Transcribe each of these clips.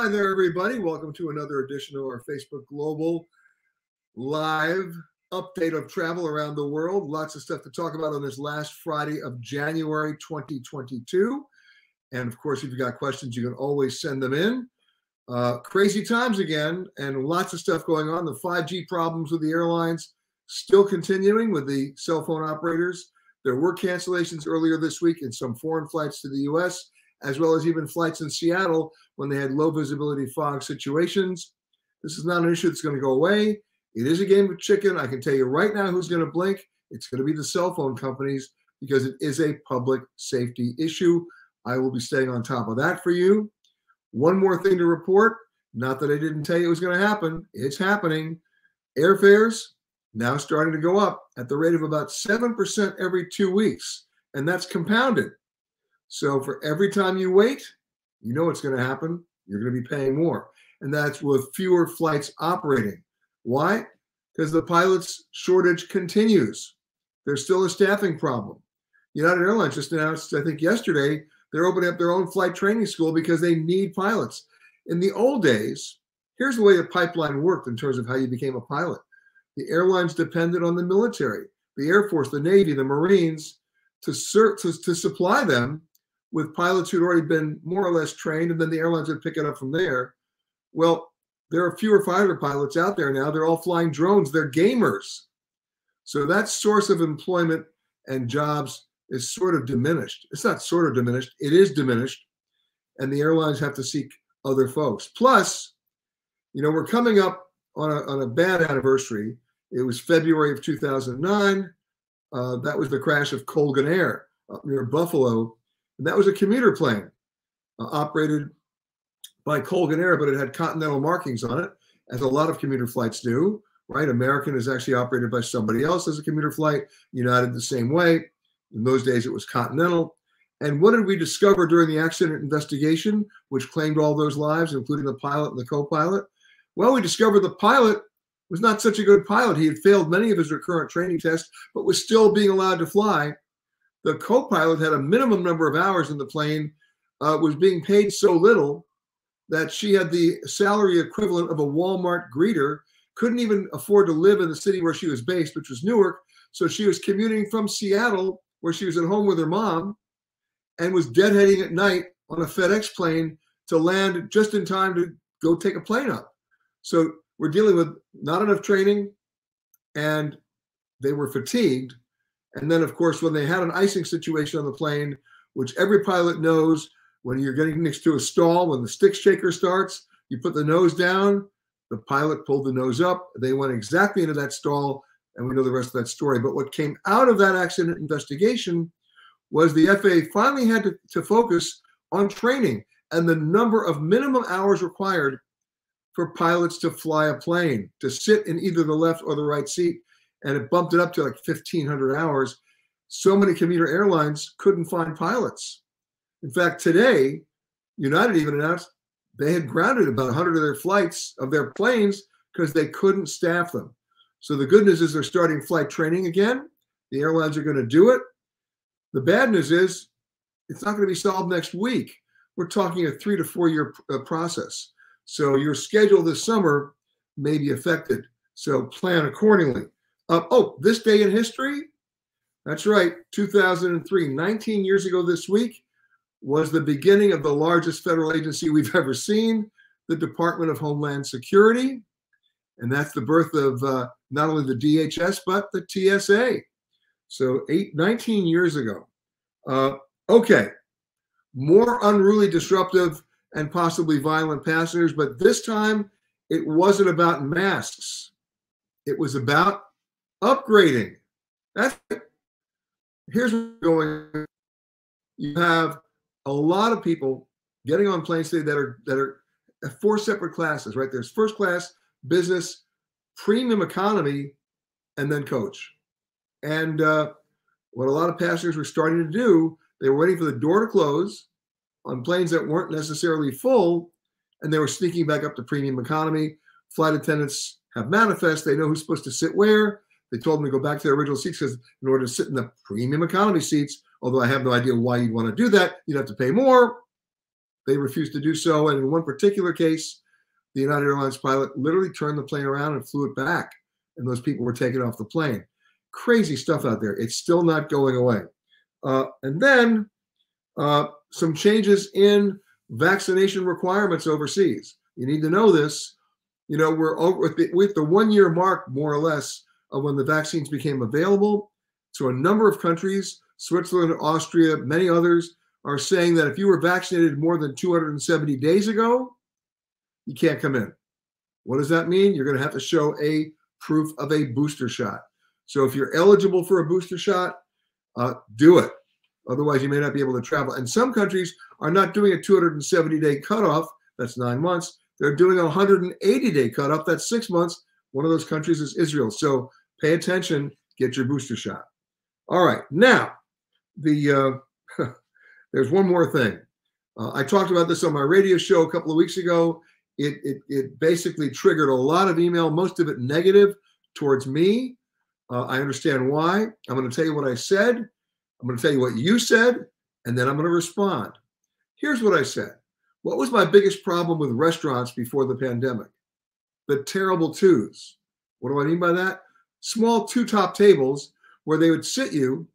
Hi there, everybody. Welcome to another edition of our Facebook Global Live update of travel around the world. Lots of stuff to talk about on this last Friday of January 2022. And of course, if you've got questions, you can always send them in. Uh, crazy times again, and lots of stuff going on. The 5G problems with the airlines still continuing with the cell phone operators. There were cancellations earlier this week in some foreign flights to the US, as well as even flights in Seattle when they had low visibility fog situations. This is not an issue that's going to go away. It is a game of chicken. I can tell you right now who's going to blink. It's going to be the cell phone companies because it is a public safety issue. I will be staying on top of that for you. One more thing to report. Not that I didn't tell you it was going to happen. It's happening. Airfares now starting to go up at the rate of about 7% every two weeks. And that's compounded. So for every time you wait, you know what's going to happen. You're going to be paying more. And that's with fewer flights operating. Why? Because the pilots shortage continues. There's still a staffing problem. United Airlines just announced, I think yesterday, they're opening up their own flight training school because they need pilots. In the old days, here's the way the pipeline worked in terms of how you became a pilot. The airlines depended on the military, the Air Force, the Navy, the Marines to, to, to supply them with pilots who'd already been more or less trained, and then the airlines would pick it up from there. Well, there are fewer fighter pilots out there now. They're all flying drones. They're gamers. So that source of employment and jobs is sort of diminished. It's not sort of diminished, it is diminished. And the airlines have to seek other folks. Plus, you know, we're coming up on a, on a bad anniversary. It was February of 2009. Uh, that was the crash of Colgan Air near Buffalo. And that was a commuter plane uh, operated by Colgan Air, but it had continental markings on it, as a lot of commuter flights do, right? American is actually operated by somebody else as a commuter flight, United the same way. In those days, it was Continental. And what did we discover during the accident investigation, which claimed all those lives, including the pilot and the co pilot? Well, we discovered the pilot was not such a good pilot. He had failed many of his recurrent training tests, but was still being allowed to fly. The co pilot had a minimum number of hours in the plane, uh, was being paid so little that she had the salary equivalent of a Walmart greeter, couldn't even afford to live in the city where she was based, which was Newark. So she was commuting from Seattle, where she was at home with her mom, and was deadheading at night on a FedEx plane to land just in time to go take a plane up. So we're dealing with not enough training, and they were fatigued. And then, of course, when they had an icing situation on the plane, which every pilot knows when you're getting next to a stall, when the stick shaker starts, you put the nose down, the pilot pulled the nose up. They went exactly into that stall, and we know the rest of that story. But what came out of that accident investigation was the FAA finally had to, to focus on training and the number of minimum hours required for pilots to fly a plane, to sit in either the left or the right seat. And it bumped it up to like 1,500 hours. So many commuter airlines couldn't find pilots. In fact, today, United even announced they had grounded about 100 of their flights of their planes because they couldn't staff them. So the good news is they're starting flight training again. The airlines are going to do it. The bad news is it's not going to be solved next week. We're talking a three to four year uh, process. So your schedule this summer may be affected. So plan accordingly. Uh, oh, this day in history? That's right, 2003, 19 years ago this week, was the beginning of the largest federal agency we've ever seen, the Department of Homeland Security. And that's the birth of uh, not only the DHS, but the TSA. So eight, 19 years ago. Uh, okay, more unruly, disruptive, and possibly violent passengers, but this time it wasn't about masks. It was about upgrading. That's here's going. You have a lot of people getting on planes today that are that are four separate classes, right? There's first class, business, premium economy, and then coach. And uh, what a lot of passengers were starting to do, they were waiting for the door to close on planes that weren't necessarily full, and they were sneaking back up to premium economy. Flight attendants have manifest; they know who's supposed to sit where. They told them to go back to their original seats because in order to sit in the premium economy seats, although I have no idea why you'd want to do that. You'd have to pay more. they refused to do so. And in one particular case, the United Airlines pilot literally turned the plane around and flew it back, and those people were taken off the plane. Crazy stuff out there. It's still not going away. Uh, and then uh, some changes in vaccination requirements overseas. You need to know this. You know, we're over with the, with the one year mark, more or less, when the vaccines became available. So a number of countries, Switzerland, Austria, many others, are saying that if you were vaccinated more than 270 days ago, you can't come in. What does that mean? You're going to have to show a proof of a booster shot. So if you're eligible for a booster shot, uh, do it. Otherwise, you may not be able to travel. And some countries are not doing a 270 day cutoff. That's nine months. They're doing a 180 day cutoff. That's six months. One of those countries is Israel. So pay attention. Get your booster shot. All right. Now, the uh, there's one more thing. Uh, I talked about this on my radio show a couple of weeks ago. It, it, it basically triggered a lot of email, most of it negative towards me. Uh, I understand why. I'm going to tell you what I said. I'm going to tell you what you said, and then I'm going to respond. Here's what I said What was my biggest problem with restaurants before the pandemic? The terrible twos. What do I mean by that? Small two top tables where they would sit you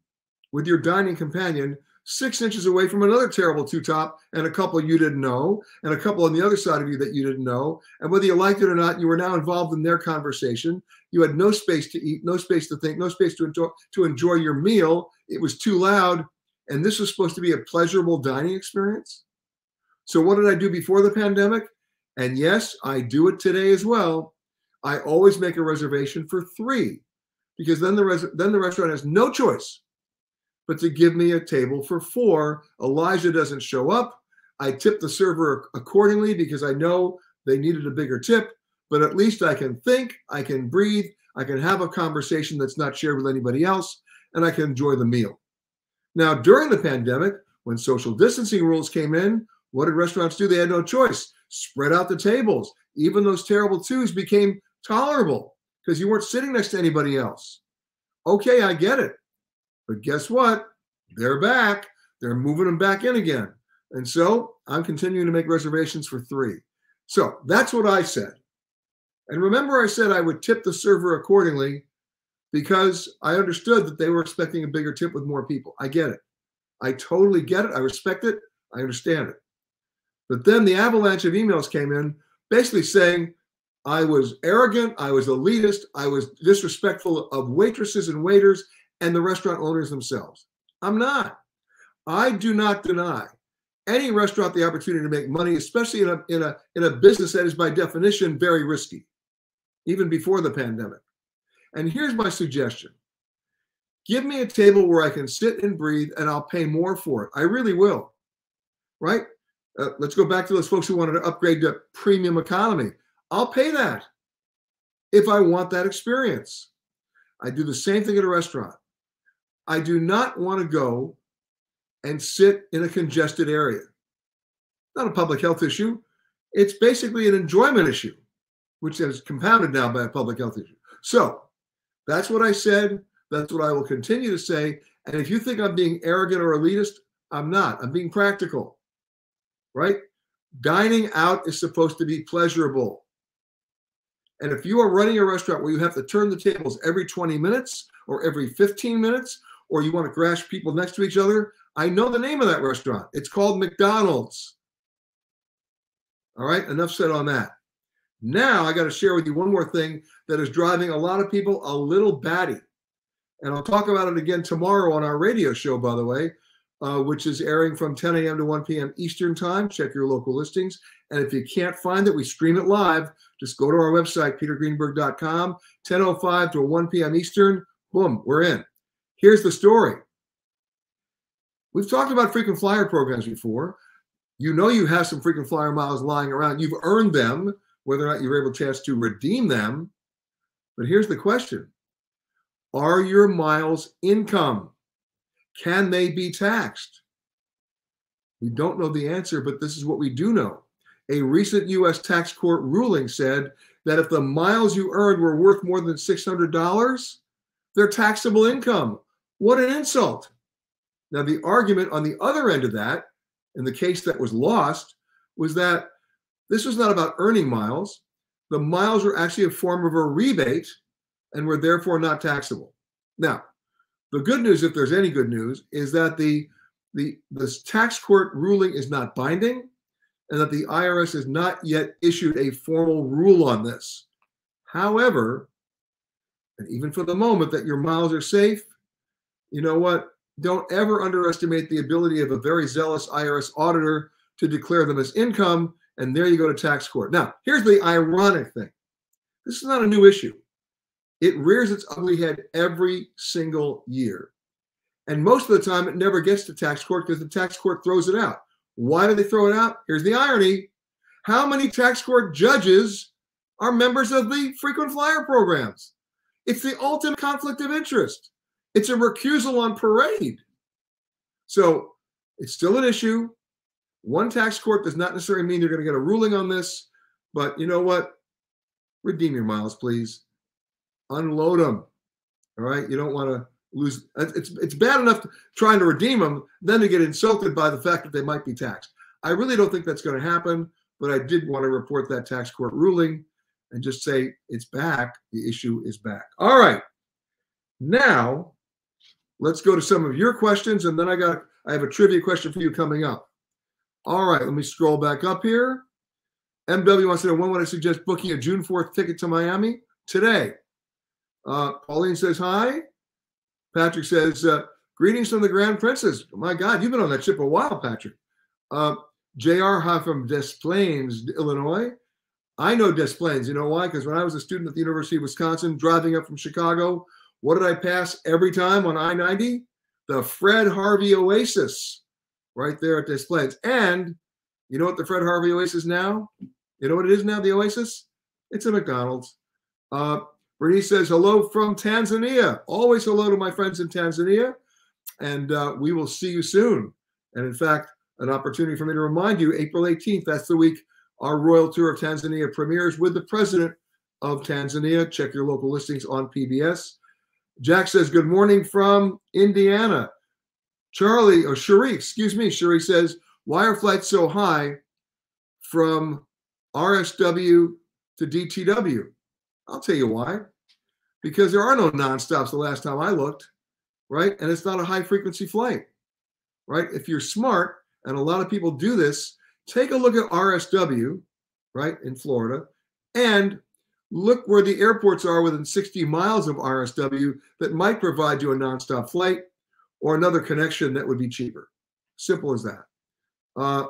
with your dining companion six inches away from another terrible two top and a couple you didn't know and a couple on the other side of you that you didn't know. And whether you liked it or not, you were now involved in their conversation. You had no space to eat, no space to think, no space to enjoy, to enjoy your meal. It was too loud. And this was supposed to be a pleasurable dining experience. So, what did I do before the pandemic? And yes, I do it today as well. I always make a reservation for three because then the res- then the restaurant has no choice but to give me a table for four. Elijah doesn't show up. I tip the server accordingly because I know they needed a bigger tip, but at least I can think, I can breathe, I can have a conversation that's not shared with anybody else, and I can enjoy the meal. Now, during the pandemic, when social distancing rules came in, what did restaurants do? They had no choice. Spread out the tables. Even those terrible twos became tolerable because you weren't sitting next to anybody else. Okay, I get it. But guess what? They're back. They're moving them back in again. And so I'm continuing to make reservations for three. So that's what I said. And remember, I said I would tip the server accordingly because I understood that they were expecting a bigger tip with more people. I get it. I totally get it. I respect it. I understand it. But then the avalanche of emails came in basically saying I was arrogant, I was elitist, I was disrespectful of waitresses and waiters, and the restaurant owners themselves. I'm not. I do not deny any restaurant the opportunity to make money, especially in a in a in a business that is by definition very risky, even before the pandemic. And here's my suggestion. Give me a table where I can sit and breathe and I'll pay more for it. I really will. Right? Uh, let's go back to those folks who wanted to upgrade to premium economy. I'll pay that if I want that experience. I do the same thing at a restaurant. I do not want to go and sit in a congested area. Not a public health issue. It's basically an enjoyment issue, which is compounded now by a public health issue. So that's what I said. That's what I will continue to say. And if you think I'm being arrogant or elitist, I'm not. I'm being practical, right? Dining out is supposed to be pleasurable. And if you are running a restaurant where you have to turn the tables every 20 minutes or every 15 minutes or you want to crash people next to each other, I know the name of that restaurant. It's called McDonald's. All right, enough said on that. Now I got to share with you one more thing that is driving a lot of people a little batty. And I'll talk about it again tomorrow on our radio show, by the way, uh, which is airing from 10 a.m. to 1 p.m. Eastern Time. Check your local listings. And if you can't find it, we stream it live. Just go to our website, petergreenberg.com, 10.05 to 1 p.m. Eastern. Boom, we're in. Here's the story. We've talked about frequent flyer programs before. You know you have some frequent flyer miles lying around. You've earned them, whether or not you're able to chance to redeem them. But here's the question Are your miles income? Can they be taxed? We don't know the answer, but this is what we do know. A recent U.S. tax court ruling said that if the miles you earned were worth more than $600, they're taxable income. What an insult. Now, the argument on the other end of that, in the case that was lost, was that this was not about earning miles. The miles were actually a form of a rebate and were therefore not taxable. Now, the good news, if there's any good news, is that the the this tax court ruling is not binding and that the IRS has not yet issued a formal rule on this. However, and even for the moment that your miles are safe, you know what? Don't ever underestimate the ability of a very zealous IRS auditor to declare them as income, and there you go to tax court. Now, here's the ironic thing this is not a new issue, it rears its ugly head every single year. And most of the time, it never gets to tax court because the tax court throws it out. Why do they throw it out? Here's the irony how many tax court judges are members of the frequent flyer programs? It's the ultimate conflict of interest. It's a recusal on parade. So it's still an issue. One tax court does not necessarily mean you're going to get a ruling on this, but you know what? Redeem your miles, please. Unload them. All right. You don't want to lose. It's it's bad enough to, trying to redeem them, then to get insulted by the fact that they might be taxed. I really don't think that's going to happen, but I did want to report that tax court ruling and just say it's back. The issue is back. All right. Now, let's go to some of your questions, and then I got I have a trivia question for you coming up. All right, let me scroll back up here. MW wants to know when would I suggest booking a June 4th ticket to Miami? Today. Uh, Pauline says hi. Patrick says, uh, greetings from the Grand Princess. My God, you've been on that ship a while, Patrick. Uh, JR hi from Des Plaines, Illinois. I know Des Plaines. You know why? Because when I was a student at the University of Wisconsin, driving up from Chicago, what did I pass every time on I 90? The Fred Harvey Oasis right there at Des Plaines. And you know what the Fred Harvey Oasis now? You know what it is now, the Oasis? It's a McDonald's. Uh, Bernice says, hello from Tanzania. Always hello to my friends in Tanzania. And uh, we will see you soon. And in fact, an opportunity for me to remind you April 18th, that's the week our Royal Tour of Tanzania premieres with the president of Tanzania. Check your local listings on PBS. Jack says, Good morning from Indiana. Charlie, or Cherie, excuse me, Cherie says, Why are flights so high from RSW to DTW? I'll tell you why. Because there are no nonstops the last time I looked, right? And it's not a high frequency flight, right? If you're smart, and a lot of people do this, take a look at RSW, right, in Florida, and look where the airports are within 60 miles of RSW that might provide you a nonstop flight or another connection that would be cheaper. Simple as that. Uh,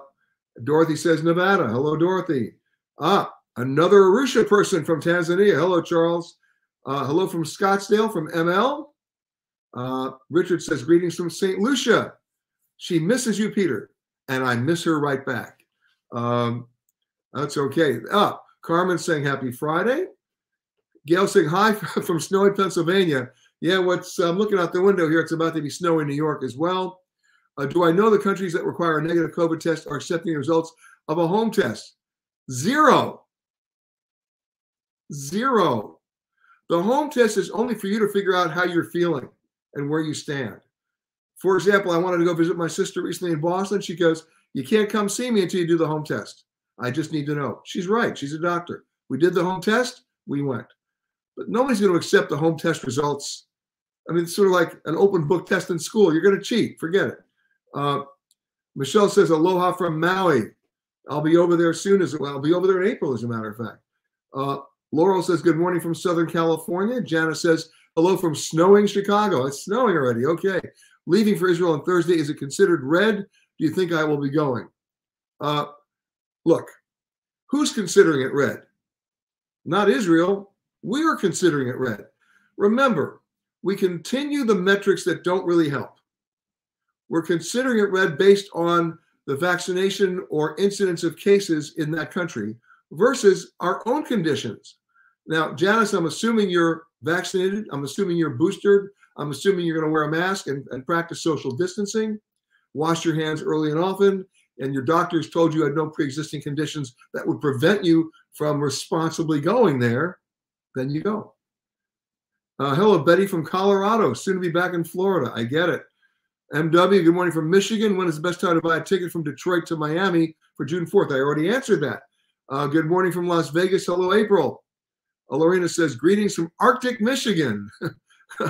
Dorothy says Nevada. Hello, Dorothy. Ah, another Arusha person from Tanzania. Hello, Charles. Uh, hello from Scottsdale from ML. Uh, Richard says greetings from St. Lucia. She misses you, Peter, and I miss her right back. Um, that's okay. Ah, Carmen saying happy Friday. Gail saying hi from snowy Pennsylvania. Yeah, what's I'm looking out the window here. It's about to be snow in New York as well. Uh, do I know the countries that require a negative COVID test are accepting the results of a home test? Zero. Zero. The home test is only for you to figure out how you're feeling and where you stand. For example, I wanted to go visit my sister recently in Boston. She goes, You can't come see me until you do the home test. I just need to know. She's right. She's a doctor. We did the home test. We went. But nobody's going to accept the home test results. I mean, it's sort of like an open book test in school. You're going to cheat. Forget it. Uh, Michelle says, Aloha from Maui. I'll be over there soon as well. I'll be over there in April, as a matter of fact. Uh, Laurel says, Good morning from Southern California. Janice says, Hello from snowing Chicago. It's snowing already. Okay. Leaving for Israel on Thursday. Is it considered red? Do you think I will be going? Uh, Look, who's considering it red? Not Israel. We are considering it red. Remember, we continue the metrics that don't really help. We're considering it red based on the vaccination or incidence of cases in that country versus our own conditions. Now, Janice, I'm assuming you're vaccinated. I'm assuming you're boosted. I'm assuming you're going to wear a mask and, and practice social distancing. Wash your hands early and often and your doctors told you had no pre-existing conditions that would prevent you from responsibly going there, then you go. Uh, hello, Betty from Colorado. Soon to be back in Florida. I get it. MW, good morning from Michigan. When is the best time to buy a ticket from Detroit to Miami for June 4th? I already answered that. Uh, good morning from Las Vegas. Hello, April. Lorena says, greetings from Arctic, Michigan.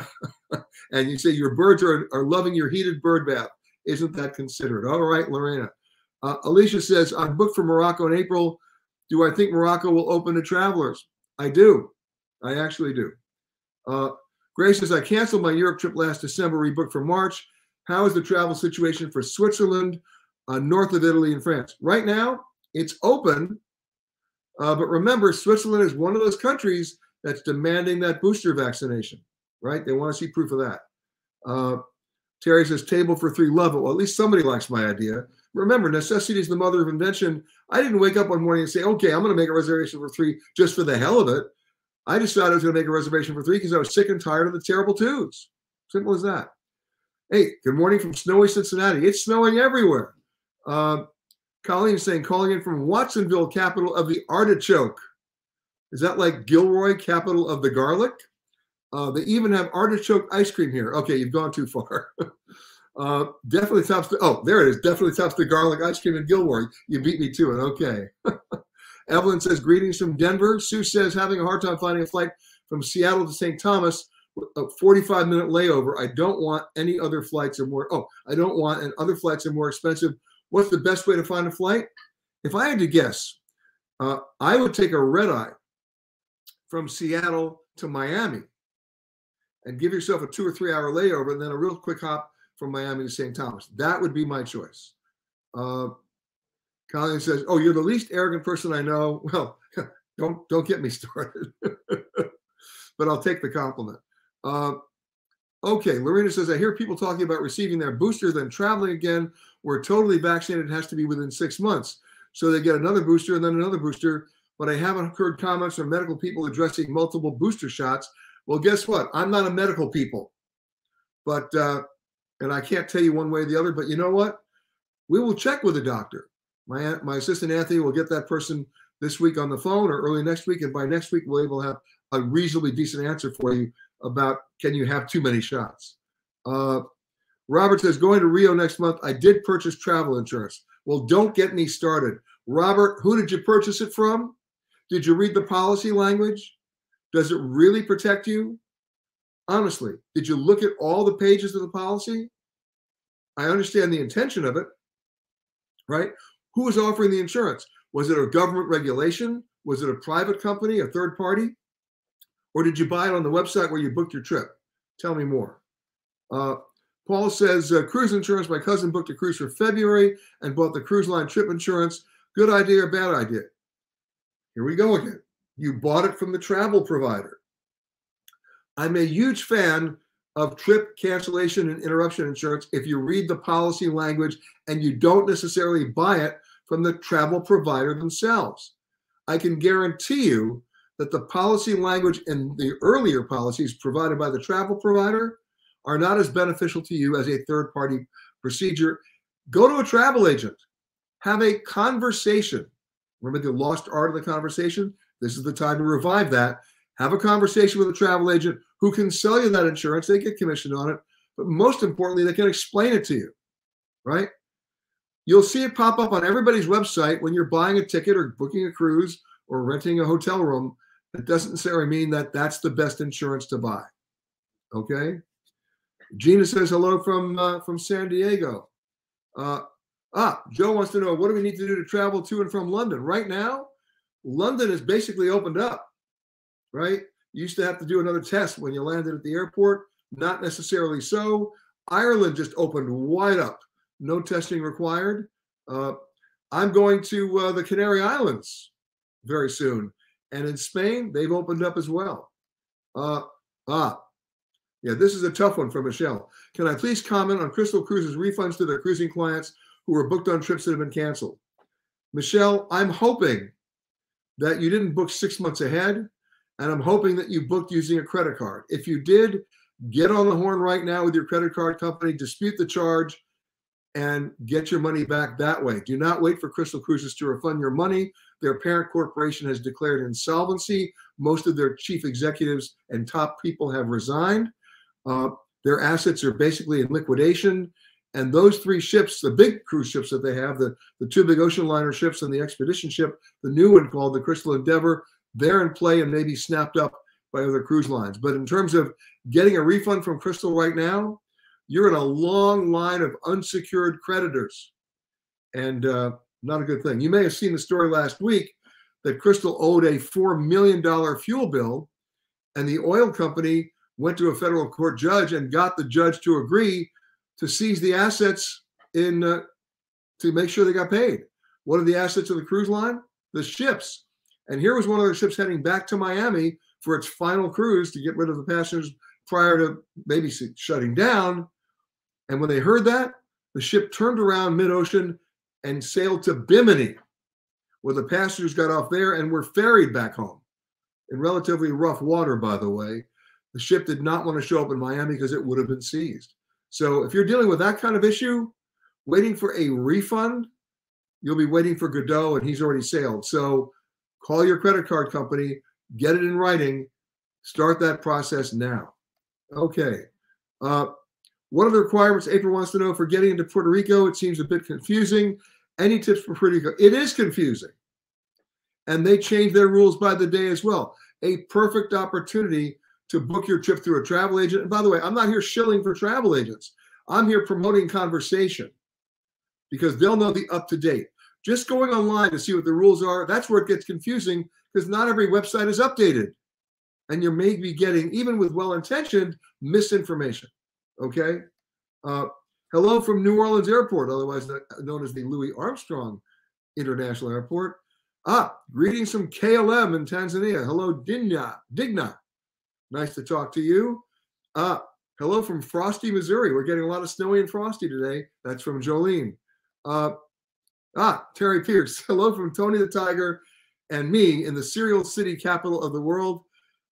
and you say your birds are, are loving your heated bird bath. Isn't that considerate? All right, Lorena. Uh, Alicia says, I'm booked for Morocco in April. Do I think Morocco will open to travelers? I do. I actually do. Uh, Grace says, I canceled my Europe trip last December, rebooked for March. How is the travel situation for Switzerland, uh, north of Italy and France? Right now, it's open. Uh, but remember, Switzerland is one of those countries that's demanding that booster vaccination, right? They want to see proof of that. Uh, Terry says, table for three, love it. Well, at least somebody likes my idea. Remember, necessity is the mother of invention. I didn't wake up one morning and say, okay, I'm going to make a reservation for three just for the hell of it. I decided I was going to make a reservation for three because I was sick and tired of the terrible twos. Simple as that. Hey, good morning from snowy Cincinnati. It's snowing everywhere. Uh, Colleen saying, calling in from Watsonville, capital of the artichoke. Is that like Gilroy, capital of the garlic? Uh, they even have artichoke ice cream here. Okay, you've gone too far. uh, definitely tops the, oh, there it is. Definitely tops the garlic ice cream in Gilroy. You beat me to it. Okay. Evelyn says, greetings from Denver. Sue says, having a hard time finding a flight from Seattle to St. Thomas a 45 minute layover. I don't want any other flights are more. Oh, I don't want and other flights are more expensive. What's the best way to find a flight? If I had to guess, uh, I would take a red eye from Seattle to Miami and give yourself a two or three hour layover and then a real quick hop from Miami to St. Thomas. That would be my choice. Uh, Colleen says, "Oh, you're the least arrogant person I know." Well, don't don't get me started, but I'll take the compliment. Uh, okay, Lorena says, I hear people talking about receiving their booster, then traveling again. We're totally vaccinated, it has to be within six months. So they get another booster and then another booster. But I haven't heard comments from medical people addressing multiple booster shots. Well, guess what? I'm not a medical people. But, uh, and I can't tell you one way or the other, but you know what? We will check with the doctor. My, my assistant Anthony will get that person this week on the phone or early next week. And by next week, we'll be able to have a reasonably decent answer for you about can you have too many shots. Uh, Robert says, going to Rio next month. I did purchase travel insurance. Well, don't get me started. Robert, who did you purchase it from? Did you read the policy language? Does it really protect you? Honestly, did you look at all the pages of the policy? I understand the intention of it, right? Who was offering the insurance? Was it a government regulation? Was it a private company, a third party? Or did you buy it on the website where you booked your trip? Tell me more. Uh, Paul says, uh, cruise insurance. My cousin booked a cruise for February and bought the cruise line trip insurance. Good idea or bad idea? Here we go again. You bought it from the travel provider. I'm a huge fan of trip cancellation and interruption insurance if you read the policy language and you don't necessarily buy it from the travel provider themselves. I can guarantee you that the policy language in the earlier policies provided by the travel provider are not as beneficial to you as a third party procedure. Go to a travel agent, have a conversation. Remember the lost art of the conversation? This is the time to revive that. Have a conversation with a travel agent who can sell you that insurance. They get commissioned on it, but most importantly, they can explain it to you, right? You'll see it pop up on everybody's website when you're buying a ticket or booking a cruise or renting a hotel room it doesn't necessarily mean that that's the best insurance to buy. Okay. Gina says hello from uh, from San Diego. Uh, ah, Joe wants to know what do we need to do to travel to and from London right now? London is basically opened up, right? You used to have to do another test when you landed at the airport. Not necessarily so. Ireland just opened wide up, no testing required. Uh, I'm going to uh, the Canary Islands very soon. And in Spain, they've opened up as well. Uh, ah, yeah, this is a tough one for Michelle. Can I please comment on Crystal Cruises refunds to their cruising clients who were booked on trips that have been canceled? Michelle, I'm hoping that you didn't book six months ahead, and I'm hoping that you booked using a credit card. If you did, get on the horn right now with your credit card company, dispute the charge, and get your money back that way. Do not wait for Crystal Cruises to refund your money. Their parent corporation has declared insolvency. Most of their chief executives and top people have resigned. Uh, Their assets are basically in liquidation. And those three ships, the big cruise ships that they have, the, the two big ocean liner ships and the expedition ship, the new one called the Crystal Endeavor, they're in play and may be snapped up by other cruise lines. But in terms of getting a refund from Crystal right now, you're in a long line of unsecured creditors. And uh, not a good thing. You may have seen the story last week that Crystal owed a $4 million fuel bill, and the oil company went to a federal court judge and got the judge to agree to seize the assets in uh, to make sure they got paid. What are the assets of the cruise line? The ships. And here was one of their ships heading back to Miami for its final cruise to get rid of the passengers prior to maybe shutting down. And when they heard that, the ship turned around mid ocean and sailed to Bimini, where the passengers got off there and were ferried back home in relatively rough water, by the way. The ship did not want to show up in Miami because it would have been seized. So if you're dealing with that kind of issue, waiting for a refund, you'll be waiting for Godot and he's already sailed. So call your credit card company, get it in writing, start that process now. Okay. Uh, what are the requirements? April wants to know for getting into Puerto Rico. It seems a bit confusing. Any tips for Puerto Rico? It is confusing. And they change their rules by the day as well. A perfect opportunity to book your trip through a travel agent. And by the way, I'm not here shilling for travel agents. I'm here promoting conversation because they'll know the up to date. Just going online to see what the rules are, that's where it gets confusing because not every website is updated. And you may be getting, even with well intentioned, misinformation. Okay. Uh, hello from New Orleans Airport, otherwise known as the Louis Armstrong International Airport. Ah, greetings from KLM in Tanzania. Hello, Digna. Digna. Nice to talk to you. Uh, hello from Frosty, Missouri. We're getting a lot of snowy and frosty today. That's from Jolene. Uh, ah, Terry Pierce. Hello from Tony the Tiger and me in the cereal city capital of the world.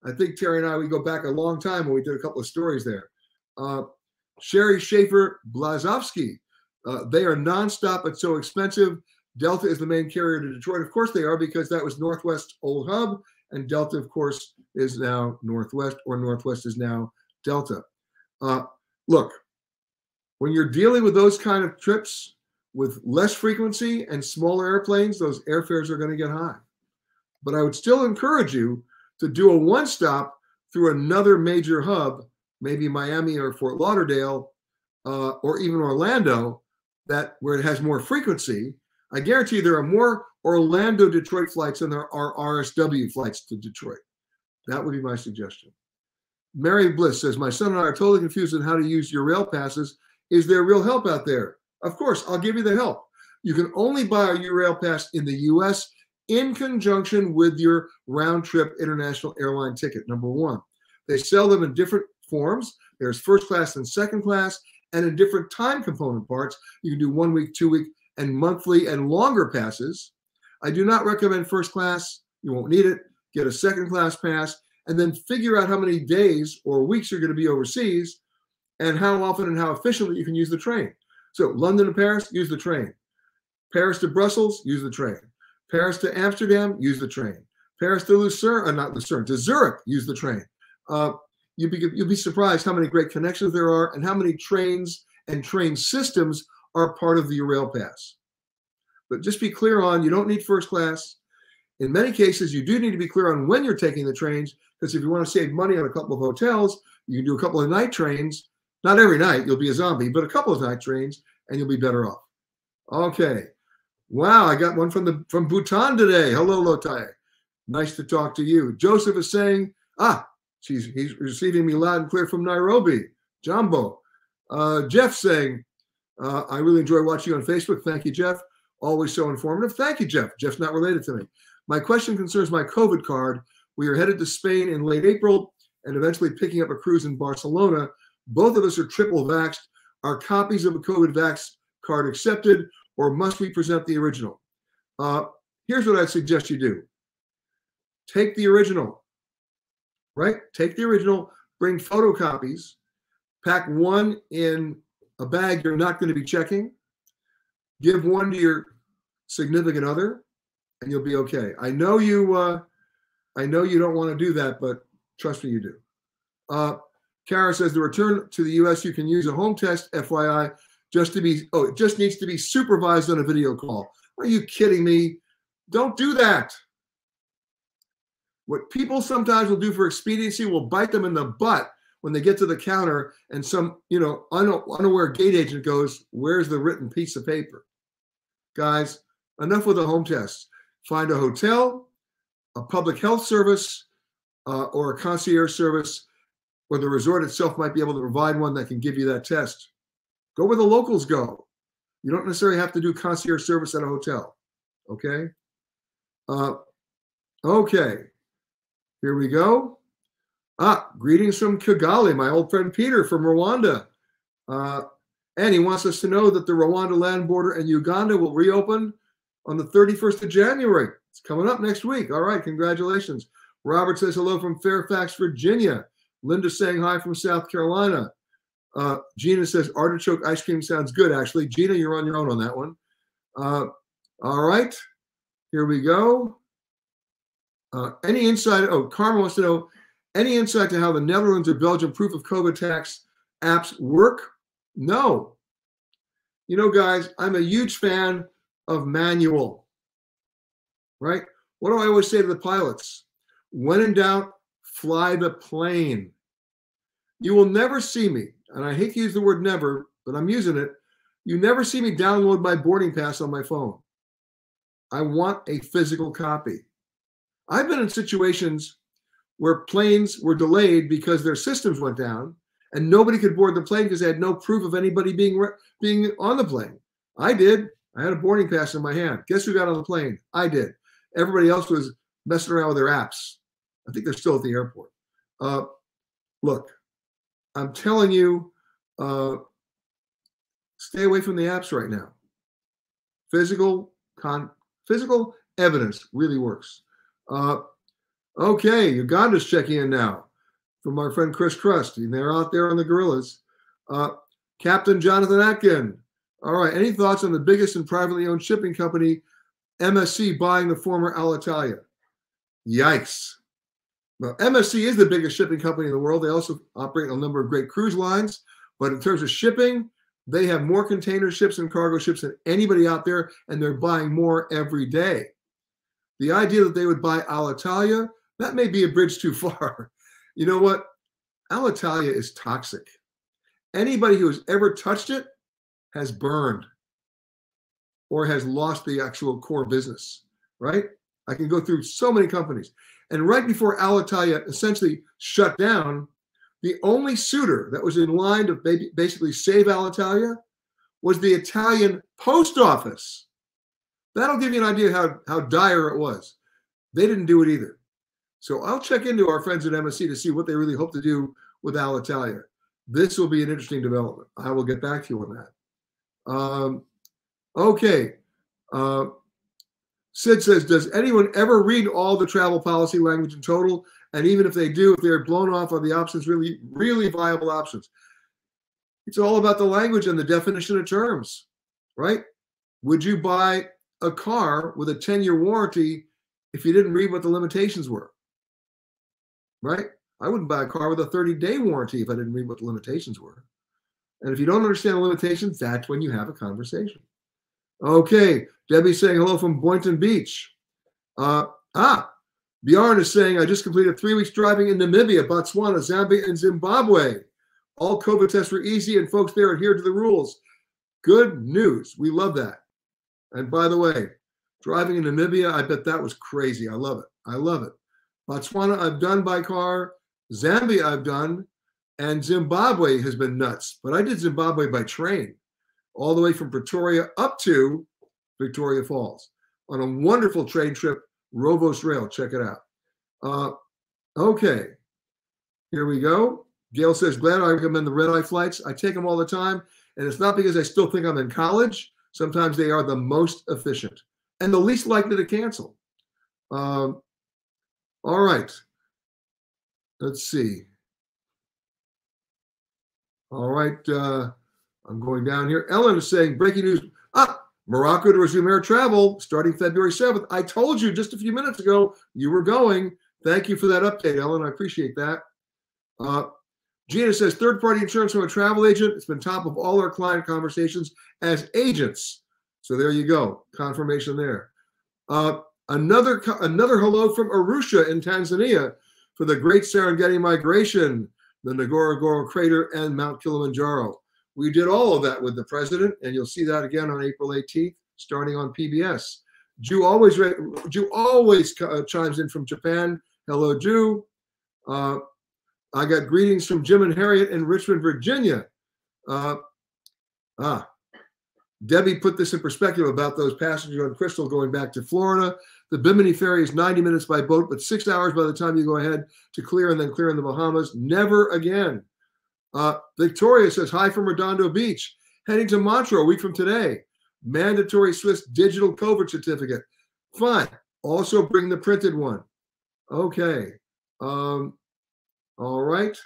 I think Terry and I, we go back a long time when we did a couple of stories there. Uh, Sherry Schaefer Blazowski. Uh, they are nonstop but so expensive. Delta is the main carrier to Detroit. Of course, they are because that was Northwest old hub. And Delta, of course, is now Northwest, or Northwest is now Delta. Uh, look, when you're dealing with those kind of trips with less frequency and smaller airplanes, those airfares are going to get high. But I would still encourage you to do a one stop through another major hub, maybe Miami or Fort Lauderdale, uh, or even Orlando, that where it has more frequency. I guarantee there are more Orlando Detroit flights than there are RSW flights to Detroit. That would be my suggestion. Mary Bliss says, My son and I are totally confused on how to use your rail passes. Is there real help out there? Of course, I'll give you the help. You can only buy a Eurail pass in the US in conjunction with your round trip international airline ticket. Number one, they sell them in different forms. There's first class and second class, and in different time component parts. You can do one week, two week, and monthly and longer passes. I do not recommend first class. You won't need it. Get a second class pass and then figure out how many days or weeks you're going to be overseas and how often and how efficiently you can use the train. So, London to Paris, use the train. Paris to Brussels, use the train. Paris to Amsterdam, use the train. Paris to Lucerne, uh, not Lucerne, to Zurich, use the train. Uh, you'll, be, you'll be surprised how many great connections there are and how many trains and train systems are part of the rail pass. But just be clear on you don't need first class. In many cases, you do need to be clear on when you're taking the trains, because if you want to save money on a couple of hotels, you can do a couple of night trains. Not every night, you'll be a zombie, but a couple of night trains, and you'll be better off. Okay. Wow, I got one from the from Bhutan today. Hello, Lotai. Nice to talk to you. Joseph is saying, ah, she's he's receiving me loud and clear from Nairobi. Jambo. Uh, Jeff saying, uh, I really enjoy watching you on Facebook. Thank you, Jeff. Always so informative. Thank you, Jeff. Jeff's not related to me. My question concerns my COVID card. We are headed to Spain in late April and eventually picking up a cruise in Barcelona. Both of us are triple vaxxed. Are copies of a COVID vax card accepted, or must we present the original? Uh, here's what I'd suggest you do take the original, right? Take the original, bring photocopies, pack one in a bag you're not going to be checking, give one to your significant other, and you'll be okay. I know you. Uh, I know you don't want to do that, but trust me, you do. Uh, Kara says the return to the US, you can use a home test, FYI, just to be, oh, it just needs to be supervised on a video call. Are you kidding me? Don't do that. What people sometimes will do for expediency will bite them in the butt when they get to the counter and some, you know, unaware gate agent goes, Where's the written piece of paper? Guys, enough with the home tests. Find a hotel, a public health service, uh, or a concierge service, or the resort itself might be able to provide one that can give you that test. Go where the locals go. You don't necessarily have to do concierge service at a hotel. Okay. Uh, okay. Here we go. Ah, greetings from Kigali, my old friend Peter from Rwanda. Uh, and he wants us to know that the Rwanda land border and Uganda will reopen on the 31st of January. It's coming up next week. All right, congratulations. Robert says hello from Fairfax, Virginia. Linda saying hi from South Carolina. Uh, Gina says artichoke ice cream sounds good, actually. Gina, you're on your own on that one. Uh, all right, here we go. Uh, any insight? Oh, Carmen wants to know any insight to how the Netherlands or Belgium proof of COVID tax apps work? No. You know, guys, I'm a huge fan of manual, right? What do I always say to the pilots? When in doubt, fly the plane. You will never see me, and I hate to use the word never, but I'm using it. You never see me download my boarding pass on my phone. I want a physical copy. I've been in situations where planes were delayed because their systems went down and nobody could board the plane because they had no proof of anybody being being on the plane. I did. I had a boarding pass in my hand. Guess who got on the plane? I did. Everybody else was messing around with their apps. I think they're still at the airport. Uh, look, I'm telling you, uh, stay away from the apps right now. Physical con physical evidence really works. Uh, okay, Uganda's checking in now from our friend Chris Crust. They're out there on the gorillas. Uh, Captain Jonathan Atkin. All right, any thoughts on the biggest and privately owned shipping company, MSC, buying the former Alitalia? Yikes. Well, MSC is the biggest shipping company in the world. They also operate a number of great cruise lines. But in terms of shipping, they have more container ships and cargo ships than anybody out there, and they're buying more every day. The idea that they would buy Alitalia, that may be a bridge too far. You know what? Alitalia is toxic. Anybody who has ever touched it has burned or has lost the actual core business, right? I can go through so many companies. And right before Alitalia essentially shut down, the only suitor that was in line to basically save Alitalia was the Italian post office. That'll give you an idea how, how dire it was. They didn't do it either. So I'll check into our friends at MSC to see what they really hope to do with Alitalia. This will be an interesting development. I will get back to you on that. Um, okay. Uh, Sid says, does anyone ever read all the travel policy language in total? And even if they do, if they're blown off on the options, really, really viable options. It's all about the language and the definition of terms, right? Would you buy a car with a 10 year warranty if you didn't read what the limitations were? Right? I wouldn't buy a car with a 30 day warranty if I didn't read what the limitations were. And if you don't understand the limitations, that's when you have a conversation. Okay, Debbie's saying hello from Boynton Beach. Uh, ah, Bjorn is saying, I just completed three weeks driving in Namibia, Botswana, Zambia, and Zimbabwe. All COVID tests were easy, and folks there adhered to the rules. Good news. We love that. And by the way, driving in Namibia, I bet that was crazy. I love it. I love it. Botswana, I've done by car. Zambia, I've done. And Zimbabwe has been nuts. But I did Zimbabwe by train all the way from Pretoria up to Victoria Falls on a wonderful train trip, Rovos Rail. Check it out. Uh, okay, here we go. Gail says, glad I recommend the red eye flights. I take them all the time. And it's not because I still think I'm in college. Sometimes they are the most efficient and the least likely to cancel. Um, all right. Let's see. All right. Uh, I'm going down here. Ellen is saying breaking news. Ah, Morocco to resume air travel starting February 7th. I told you just a few minutes ago you were going. Thank you for that update, Ellen. I appreciate that. Uh, Gina says third party insurance from a travel agent. It's been top of all our client conversations as agents. So there you go, confirmation there. Uh, another another hello from Arusha in Tanzania for the Great Serengeti Migration, the Ngorongoro Crater, and Mount Kilimanjaro. We did all of that with the president, and you'll see that again on April 18th, starting on PBS. Jew always Jew always uh, chimes in from Japan. Hello, Jew. Uh, I got greetings from Jim and Harriet in Richmond, Virginia. Uh, ah, Debbie put this in perspective about those passengers on Crystal going back to Florida. The Bimini ferry is 90 minutes by boat, but six hours by the time you go ahead to clear and then clear in the Bahamas. Never again. Uh, Victoria says, Hi from Redondo Beach. Heading to Montreux a week from today. Mandatory Swiss digital COVID certificate. Fine. Also bring the printed one. Okay. Um, all right.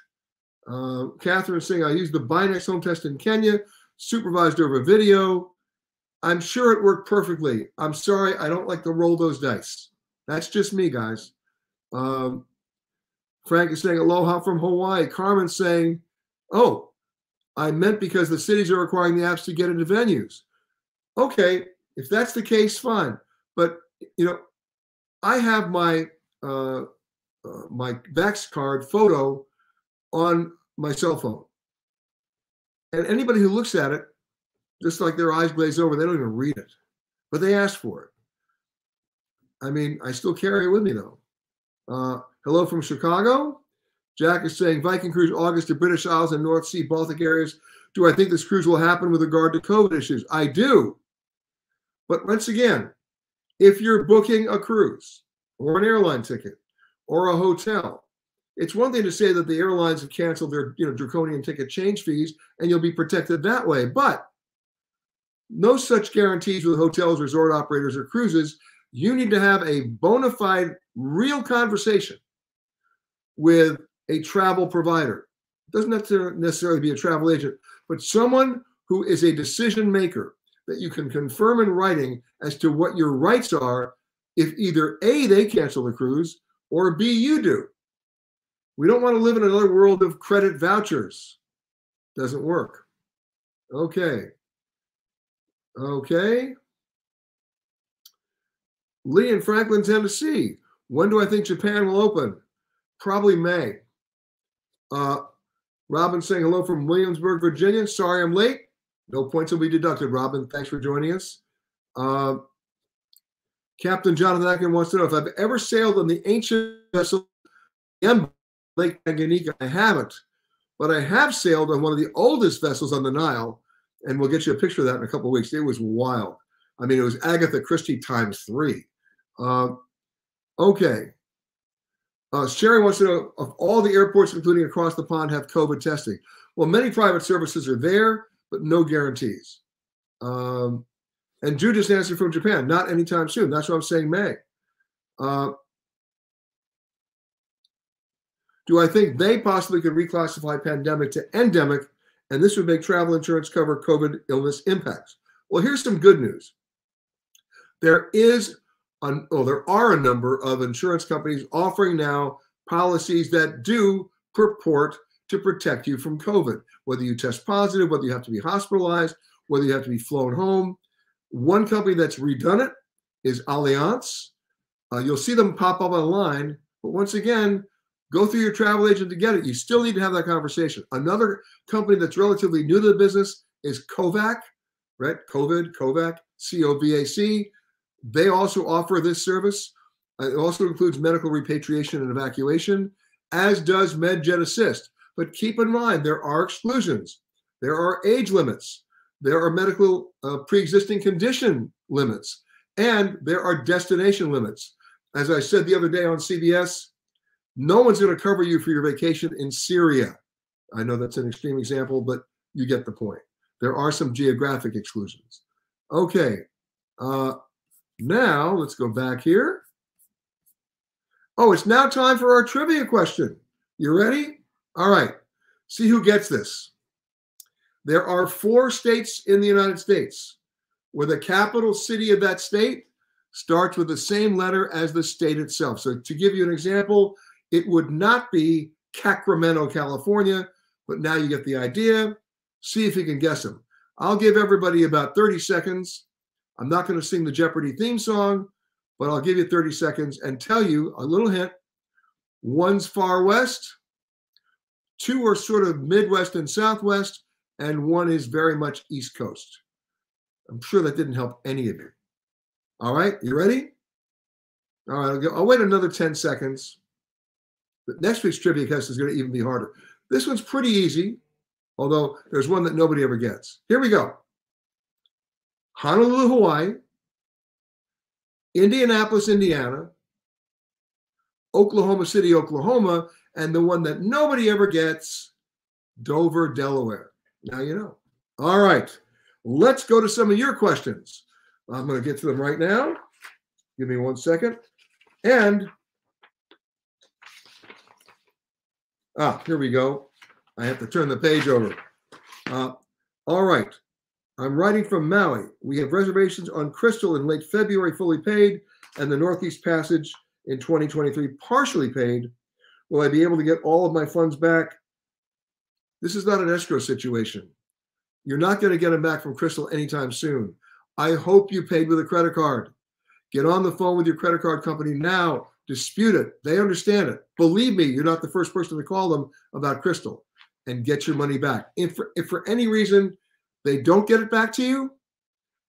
Uh, Catherine saying, I used the Binax home test in Kenya, supervised over video. I'm sure it worked perfectly. I'm sorry, I don't like to roll those dice. That's just me, guys. Um, Frank is saying, Aloha from Hawaii. Carmen saying, Oh, I meant because the cities are requiring the apps to get into venues. Okay, if that's the case, fine. But you know, I have my uh, uh, my Vax card photo on my cell phone, and anybody who looks at it, just like their eyes glaze over, they don't even read it, but they ask for it. I mean, I still carry it with me though. Uh, hello from Chicago. Jack is saying Viking cruise August to British Isles and North Sea Baltic areas. Do I think this cruise will happen with regard to COVID issues? I do. But once again, if you're booking a cruise or an airline ticket or a hotel, it's one thing to say that the airlines have canceled their you know draconian ticket change fees and you'll be protected that way. But no such guarantees with hotels, resort operators, or cruises. You need to have a bona fide, real conversation with a travel provider. It doesn't necessarily be a travel agent, but someone who is a decision maker that you can confirm in writing as to what your rights are if either A, they cancel the cruise, or B, you do. We don't want to live in another world of credit vouchers. Doesn't work. Okay. Okay. Lee in Franklin, Tennessee. When do I think Japan will open? Probably May. Uh, Robin saying hello from Williamsburg, Virginia. Sorry I'm late. No points will be deducted, Robin. Thanks for joining us. Uh, Captain Jonathan Atkin wants to know if I've ever sailed on the ancient vessel Lake Tanganyika. I haven't, but I have sailed on one of the oldest vessels on the Nile, and we'll get you a picture of that in a couple of weeks. It was wild. I mean, it was Agatha Christie times three. Uh, okay. Uh, Sherry wants to know if all the airports, including across the pond, have COVID testing. Well, many private services are there but no guarantees. Um, and Judas answered from Japan, not anytime soon. That's what I'm saying, May. Uh, do I think they possibly could reclassify pandemic to endemic, and this would make travel insurance cover COVID illness impacts? Well, here's some good news. There is, an, well, there are a number of insurance companies offering now policies that do purport to protect you from COVID, whether you test positive, whether you have to be hospitalized, whether you have to be flown home. One company that's redone it is Allianz. Uh, you'll see them pop up online, but once again, go through your travel agent to get it. You still need to have that conversation. Another company that's relatively new to the business is Covac, right? COVID, Kovac, C O V A C. They also offer this service. Uh, it also includes medical repatriation and evacuation, as does MedJet Assist. But keep in mind, there are exclusions. There are age limits. There are medical uh, pre existing condition limits. And there are destination limits. As I said the other day on CBS, no one's going to cover you for your vacation in Syria. I know that's an extreme example, but you get the point. There are some geographic exclusions. Okay. Uh, now let's go back here. Oh, it's now time for our trivia question. You ready? All right. See who gets this. There are four states in the United States where the capital city of that state starts with the same letter as the state itself. So, to give you an example, it would not be Sacramento, California, but now you get the idea. See if you can guess them. I'll give everybody about 30 seconds. I'm not going to sing the Jeopardy theme song, but I'll give you 30 seconds and tell you a little hint. One's far west, two are sort of Midwest and Southwest, and one is very much East Coast. I'm sure that didn't help any of you. All right, you ready? All right, I'll, go, I'll wait another 10 seconds. Next week's trivia test is going to even be harder. This one's pretty easy, although there's one that nobody ever gets. Here we go Honolulu, Hawaii, Indianapolis, Indiana, Oklahoma City, Oklahoma, and the one that nobody ever gets, Dover, Delaware. Now you know. All right, let's go to some of your questions. I'm going to get to them right now. Give me one second. And, ah, here we go. I have to turn the page over. Uh, all right. I'm writing from Maui. We have reservations on Crystal in late February, fully paid, and the Northeast Passage in 2023, partially paid. Will I be able to get all of my funds back? This is not an escrow situation. You're not going to get them back from Crystal anytime soon. I hope you paid with a credit card. Get on the phone with your credit card company now. Dispute it. They understand it. Believe me, you're not the first person to call them about Crystal and get your money back. If for, if for any reason they don't get it back to you,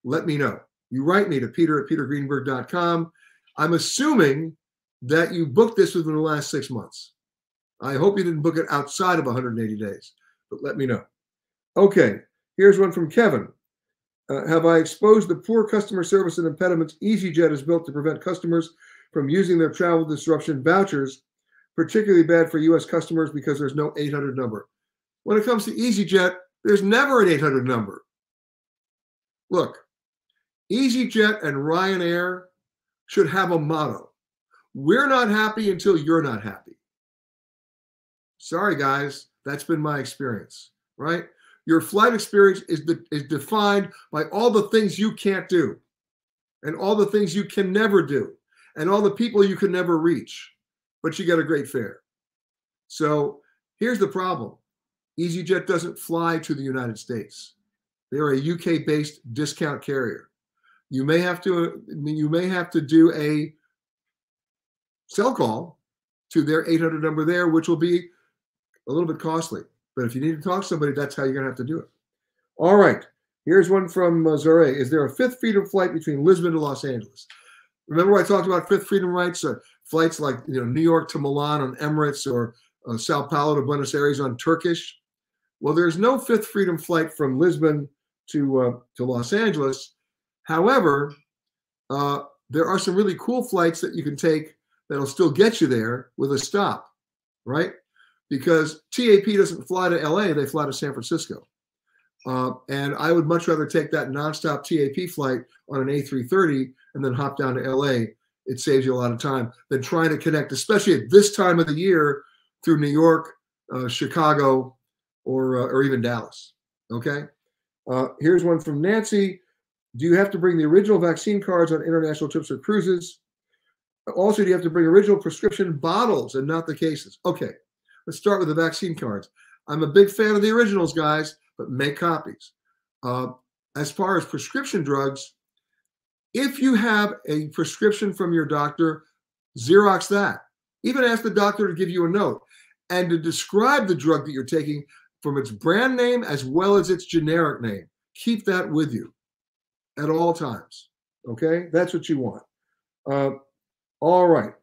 let me know. You write me to peter at petergreenberg.com. I'm assuming that you booked this within the last six months. I hope you didn't book it outside of 180 days, but let me know. Okay, here's one from Kevin. Uh, have I exposed the poor customer service and impediments EasyJet has built to prevent customers from using their travel disruption vouchers, particularly bad for U.S. customers because there's no 800 number? When it comes to EasyJet, there's never an 800 number. Look, EasyJet and Ryanair should have a motto We're not happy until you're not happy. Sorry, guys, that's been my experience, right? Your flight experience is, de- is defined by all the things you can't do, and all the things you can never do, and all the people you can never reach, but you get a great fare. So here's the problem EasyJet doesn't fly to the United States. They're a UK based discount carrier. You may have to you may have to do a cell call to their 800 number there, which will be a little bit costly. But if you need to talk to somebody, that's how you're going to have to do it. All right. Here's one from uh. Is there a fifth freedom flight between Lisbon to Los Angeles? Remember I talked about fifth freedom rights? Uh, flights like you know New York to Milan on Emirates or uh, Sao Paulo to Buenos Aires on Turkish. Well, there's no fifth freedom flight from Lisbon to uh, to Los Angeles. However, uh, there are some really cool flights that you can take that'll still get you there with a stop, right? Because TAP doesn't fly to LA, they fly to San Francisco. Uh, and I would much rather take that nonstop TAP flight on an A330 and then hop down to LA. It saves you a lot of time than trying to connect, especially at this time of the year, through New York, uh, Chicago, or uh, or even Dallas. Okay. Uh, here's one from Nancy. Do you have to bring the original vaccine cards on international trips or cruises? Also, do you have to bring original prescription bottles and not the cases? Okay. Let's start with the vaccine cards. I'm a big fan of the originals, guys, but make copies. Uh, as far as prescription drugs, if you have a prescription from your doctor, Xerox that. Even ask the doctor to give you a note and to describe the drug that you're taking from its brand name as well as its generic name. Keep that with you at all times. Okay, that's what you want. Uh, all right.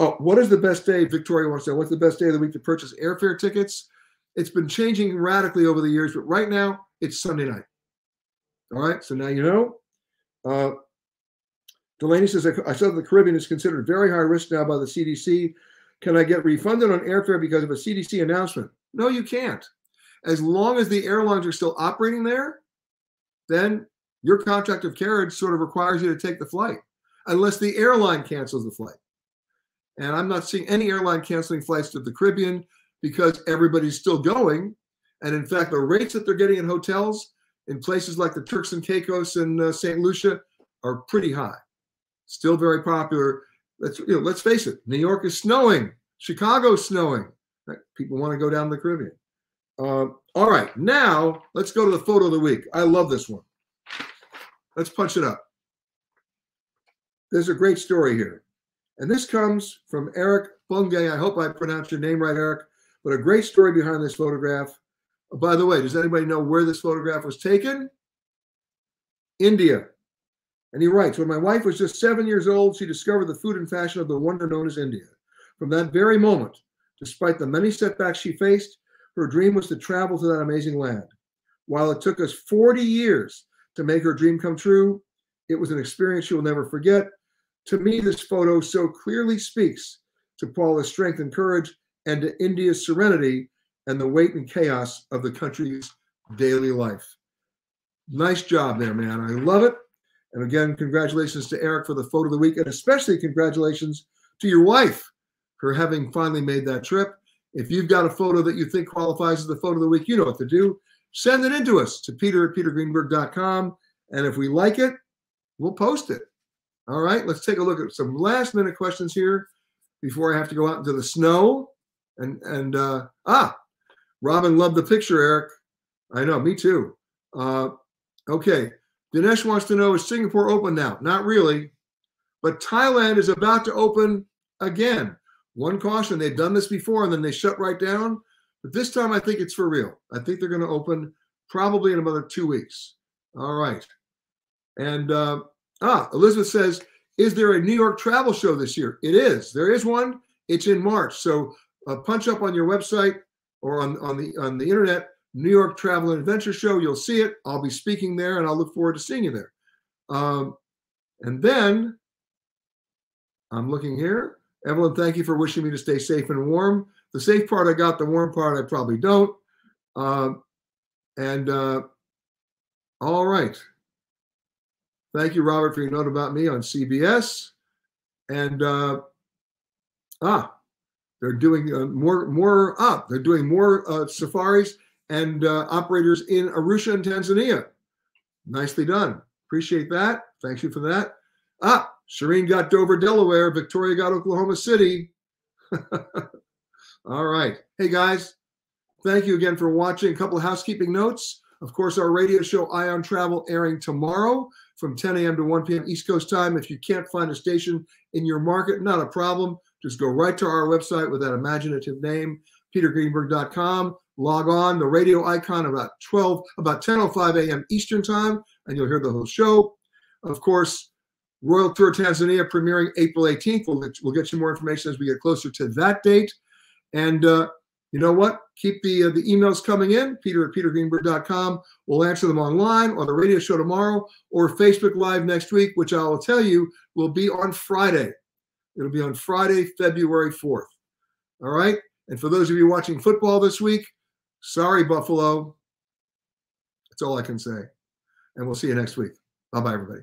Oh, what is the best day? Victoria wants to know what's the best day of the week to purchase airfare tickets? It's been changing radically over the years, but right now it's Sunday night. All right, so now you know. Uh, Delaney says, I saw that the Caribbean is considered very high risk now by the CDC. Can I get refunded on airfare because of a CDC announcement? No, you can't. As long as the airlines are still operating there, then your contract of carriage sort of requires you to take the flight, unless the airline cancels the flight. And I'm not seeing any airline canceling flights to the Caribbean because everybody's still going. And in fact, the rates that they're getting in hotels in places like the Turks and Caicos and uh, St. Lucia are pretty high. Still very popular. Let's you know, let's face it. New York is snowing. Chicago's snowing. People want to go down the Caribbean. Uh, all right, now let's go to the photo of the week. I love this one. Let's punch it up. There's a great story here. And this comes from Eric Bungay. I hope I pronounced your name right, Eric. But a great story behind this photograph. Oh, by the way, does anybody know where this photograph was taken? India. And he writes When my wife was just seven years old, she discovered the food and fashion of the wonder known as India. From that very moment, despite the many setbacks she faced, her dream was to travel to that amazing land. While it took us 40 years to make her dream come true, it was an experience she will never forget. To me, this photo so clearly speaks to Paula's strength and courage and to India's serenity and the weight and chaos of the country's daily life. Nice job there, man. I love it. And again, congratulations to Eric for the photo of the week, and especially congratulations to your wife for having finally made that trip. If you've got a photo that you think qualifies as the photo of the week, you know what to do. Send it in to us to peter at petergreenberg.com. And if we like it, we'll post it. All right, let's take a look at some last minute questions here before I have to go out into the snow. And and uh, ah, Robin loved the picture, Eric. I know, me too. Uh, okay, Dinesh wants to know is Singapore open now? Not really, but Thailand is about to open again. One caution: they've done this before and then they shut right down. But this time, I think it's for real. I think they're going to open probably in another two weeks. All right. And uh, ah, Elizabeth says, is there a New York travel show this year? It is. There is one. It's in March. So uh, punch up on your website or on, on the on the internet, New York Travel and Adventure Show. You'll see it. I'll be speaking there, and I'll look forward to seeing you there. Um, and then I'm looking here. Evelyn, thank you for wishing me to stay safe and warm. The safe part I got, the warm part I probably don't. Uh, and uh, all right. Thank you, Robert, for your note about me on CBS. And uh, ah, they're doing uh, more more up. Ah, they're doing more uh, safaris and uh, operators in Arusha and Tanzania. Nicely done. Appreciate that. Thank you for that. Ah, Shireen got Dover, Delaware. Victoria got Oklahoma City. All right. Hey, guys. Thank you again for watching. A couple of housekeeping notes. Of course, our radio show, Eye on Travel, airing tomorrow from 10 a.m. to 1 p.m. East Coast time. If you can't find a station in your market, not a problem. Just go right to our website with that imaginative name, petergreenberg.com. Log on the radio icon about 12, about 10:05 a.m. Eastern time, and you'll hear the whole show. Of course, Royal Tour Tanzania premiering April 18th. We'll, we'll get you more information as we get closer to that date. And uh, you know what? Keep the uh, the emails coming in, peter at petergreenberg.com. We'll answer them online on the radio show tomorrow or Facebook Live next week, which I will tell you will be on Friday. It'll be on Friday, February 4th. All right? And for those of you watching football this week, sorry, Buffalo. That's all I can say. And we'll see you next week. Bye bye, everybody.